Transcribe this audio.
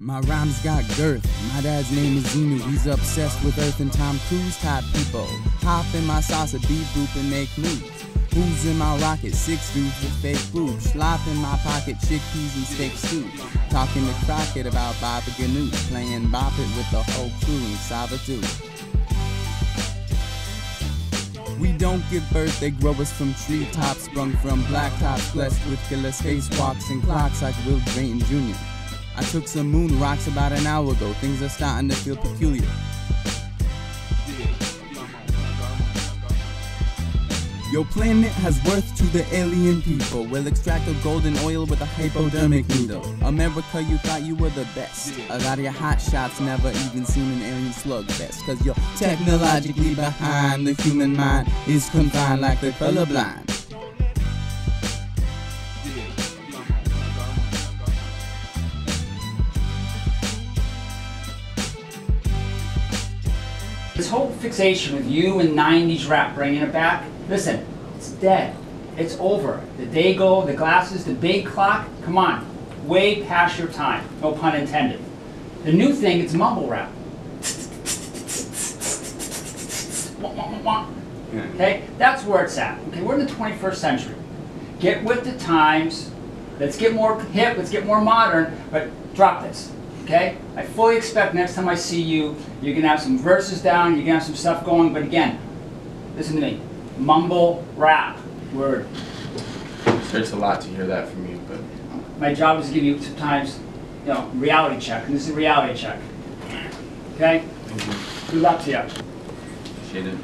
My rhymes got girth. My dad's name is Zenu. He's obsessed with Earth and Tom Cruise type people. Hop in my salsa, beat boop and make moves. Who's in my rocket? Six dudes with fake boobs. Slop in my pocket, chickpeas and steak soup. Talking to Crockett about Baba Ganoush. Playing Bop It with the whole crew in Savadu. We don't give birth, they grow us from treetops, sprung from blacktops, blessed with killer spacewalks and clocks like Will Drayton Jr. I took some moon rocks about an hour ago. Things are starting to feel peculiar. Your planet has worth to the alien people. We'll extract the golden oil with a hypodermic needle. America, you thought you were the best. A lot of your hot shots never even seen an alien slugfest. Cause you're technologically behind. The human mind is confined like the colorblind. This whole fixation with you and 90s rap bringing it back, listen, it's dead. It's over. The day go, the glasses, the big clock, come on, way past your time, no pun intended. The new thing, it's mumble rap. Okay, that's where it's at. Okay, we're in the 21st century. Get with the times. Let's get more hip. Let's get more modern. But drop this. Okay? I fully expect next time I see you, you're gonna have some verses down. You're gonna have some stuff going. But again, listen to me. Mumble rap. Word. It hurts a lot to hear that from you, but My job is to give you sometimes, you know, reality check, and this is a reality check. Okay? Good luck to you. appreciate it.